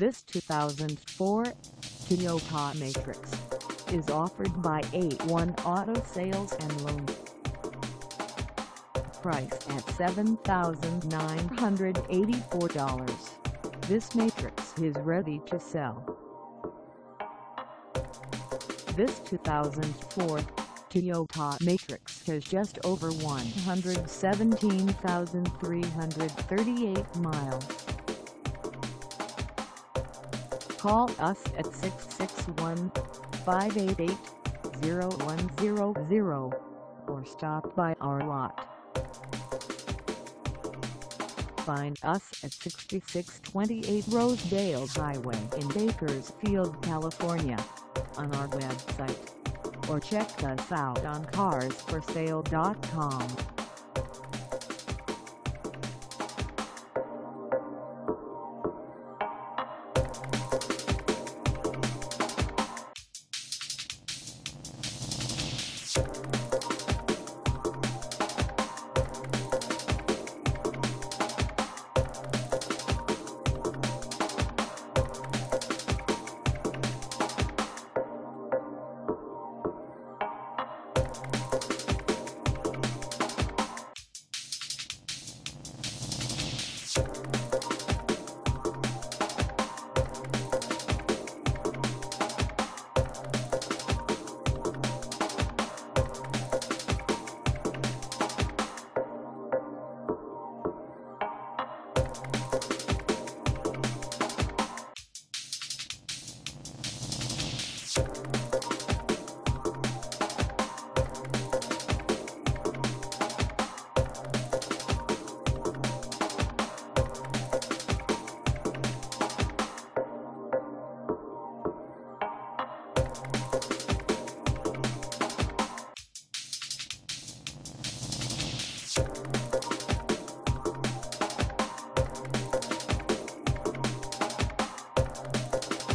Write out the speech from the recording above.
This 2004 Toyota Matrix is offered by A1 Auto Sales and Loan. Price at $7,984. This Matrix is ready to sell. This 2004 Toyota Matrix has just over 117,338 miles. Call us at 661-588-0100 or stop by our lot. Find us at 6628 Rosedale Highway in Bakersfield, California on our website or check us out on carsforsale.com. Thank